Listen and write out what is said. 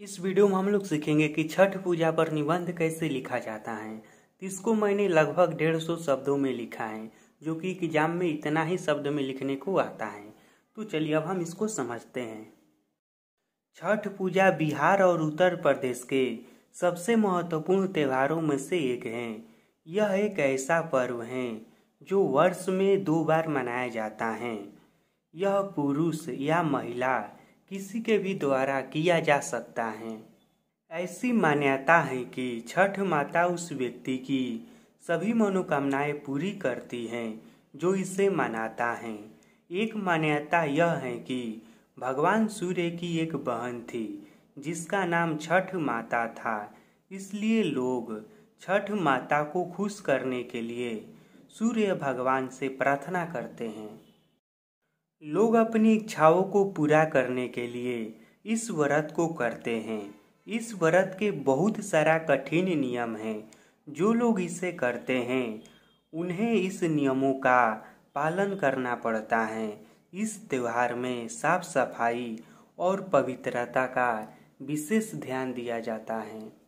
इस वीडियो में हम लोग सीखेंगे कि छठ पूजा पर निबंध कैसे लिखा जाता है। इसको मैंने लगभग डेढ़ सौ शब्दों में लिखा है, जो कि एग्ज़ाम में इतना ही शब्द में लिखने को आता है। तो चलिए अब हम इसको समझते हैं। छठ पूजा बिहार और उत्तर प्रदेश के सबसे महत्वपूर्ण त्योहारों में से एक है। यह एक ऐसा पर्व है, जो वर्ष में दो बार मनाया जाता है। यह पुरुष या महिला किसी के भी द्वारा किया जा सकता है। ऐसी मान्यता है कि छठ माता उस व्यक्ति की सभी मनोकामनाएँ पूरी करती हैं जो इसे मनाता है। एक मान्यता यह है कि भगवान सूर्य की एक बहन थी, जिसका नाम छठ माता था। इसलिए लोग छठ माता को खुश करने के लिए सूर्य भगवान से प्रार्थना करते हैं। लोग अपनी इच्छाओं को पूरा करने के लिए इस व्रत को करते हैं। इस व्रत के बहुत सारा कठिन नियम हैं। जो लोग इसे करते हैं, उन्हें इस नियमों का पालन करना पड़ता है। इस त्यौहार में साफ़ सफ़ाई और पवित्रता का विशेष ध्यान दिया जाता है।